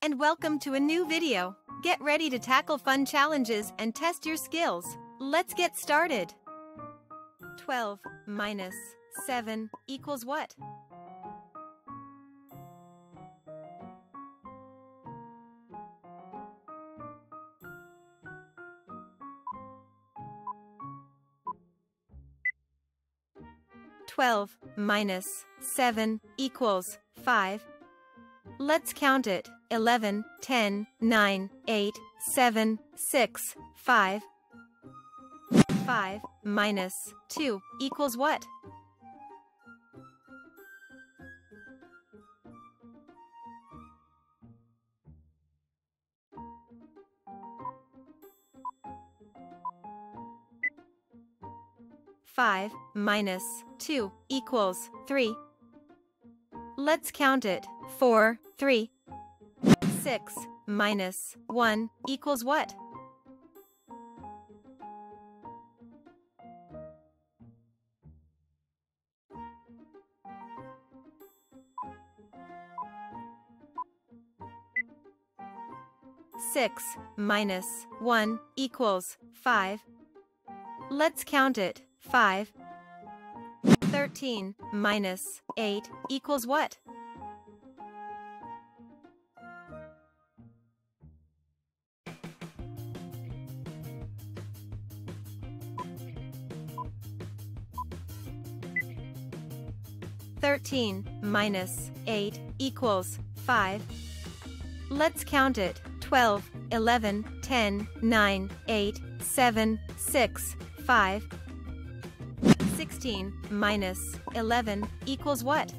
And welcome to a new video. Get ready to tackle fun challenges and test your skills. Let's get started. 12 minus 7 equals what? Twelve minus seven equals five. Let's count it. 11, 10, 9, 8, 7, 6, 5. 5 minus 2 equals what? Five minus two equals three. Let's count it. Four, three. Six minus one equals what? Six minus one equals five. Let's count it. Five. Thirteen minus eight equals what? Thirteen minus eight equals five. Let's count it. 12, 11, 10, 9, 8, 7, 6, 5. 16 minus 11 equals what?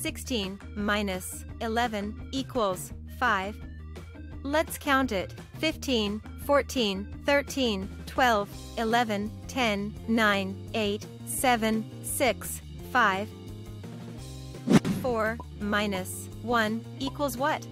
Sixteen minus eleven equals five. Let's count it. 15, 14, 13, 12, 11, 10, 9, 8, 7, 6, 5. 4 minus 1 equals what?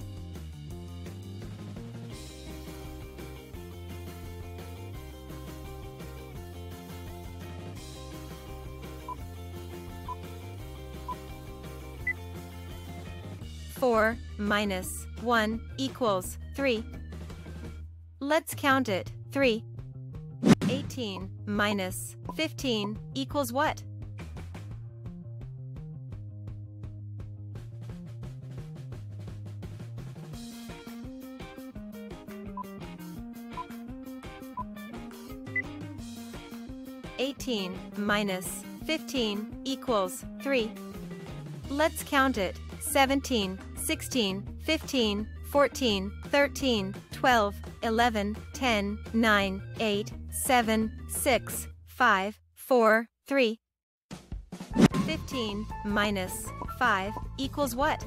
Four minus one equals three. Let's count it. Three. Eighteen minus fifteen equals what? 18 minus 15 equals 3. Let's count it. 17, 16, 15, 14, 13, 12, 11, 10, 9, 8, 7, 6, 5, 4, 3. 15 minus 5 equals what?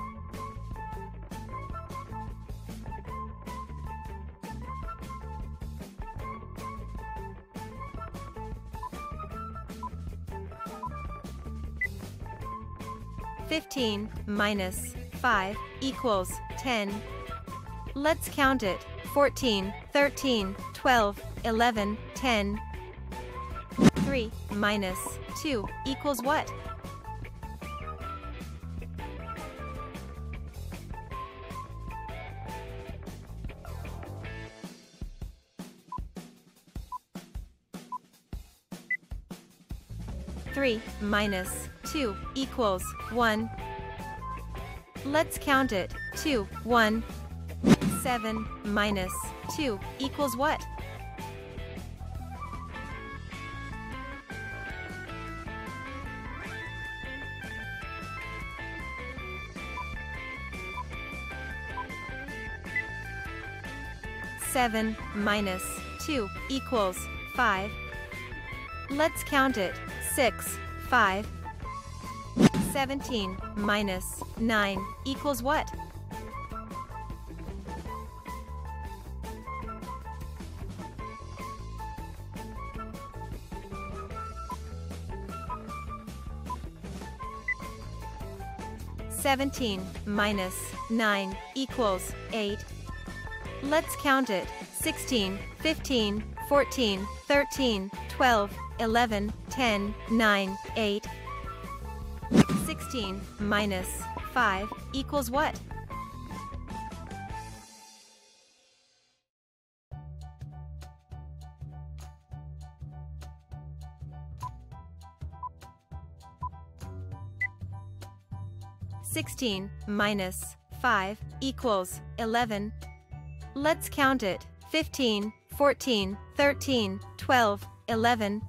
15 minus 5 equals 10. Let's count it. 14, 13, 12, 11, 10. 3 minus 2 equals what? Three minus 2 equals 1. Let's count it. 2, 1. 7 minus 2 equals what? Seven minus two equals five. Let's count it. Six, five, 17 minus 9 equals what? Seventeen minus nine equals eight. Let's count it. 16, 15, 14, 13, 12, 11, 10, 9, 8. 16 minus 5 equals what? Sixteen minus five equals eleven. Let's count it. 15, 14, 13, 12, 11.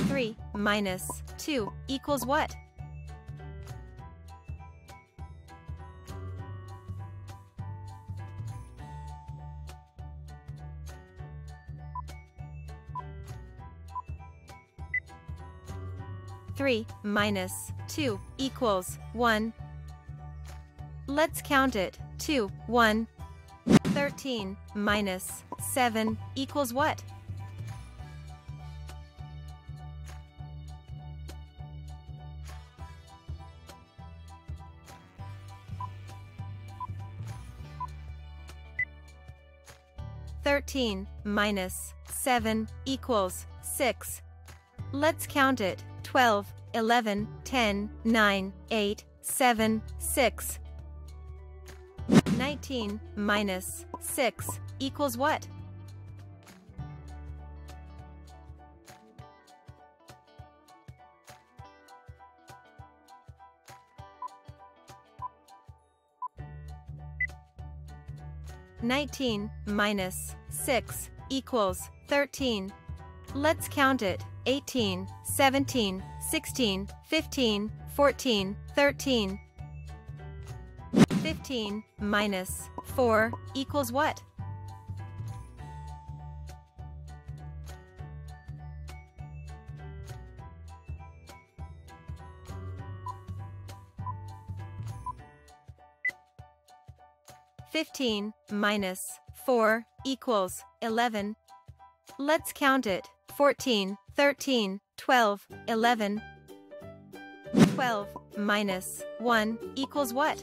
3 minus 2 equals what? Three minus two equals one. Let's count it. Two, one, 13 minus 7 equals what? Thirteen minus seven equals six. Let's count it. Twelve, eleven, ten, nine, eight, seven, six. 19 minus 6 equals what? Nineteen minus six equals thirteen. Let's count it. 18, 17, 16, 15, 14, 13, 15 minus 4 equals what? Fifteen minus four equals eleven. Let's count it. Fourteen, thirteen, twelve, eleven. Twelve minus one equals what?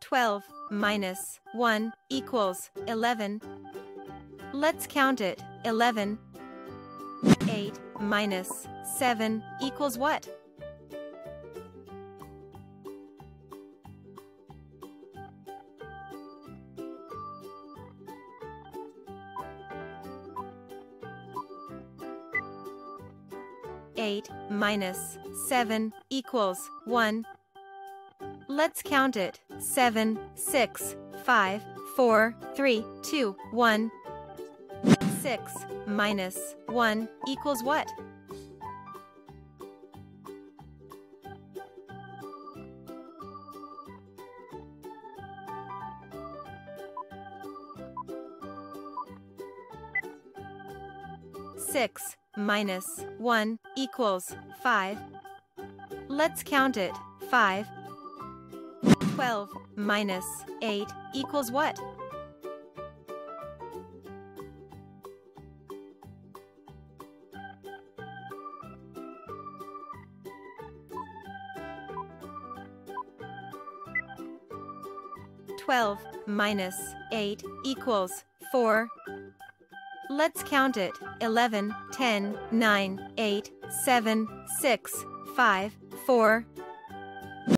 12 minus 1 equals 11. Let's count it. 11. 8 minus 7 equals what? Eight minus seven equals one. Let's count it. 7, 6, 5, 4, 3, 2, 1. 6 minus 1 equals what? Six minus one equals five. Let's count it. Five 12 minus 8 equals what? Twelve minus eight equals four. Let's count it. 11, 10, 9, 8, 7, 6, 5, 4,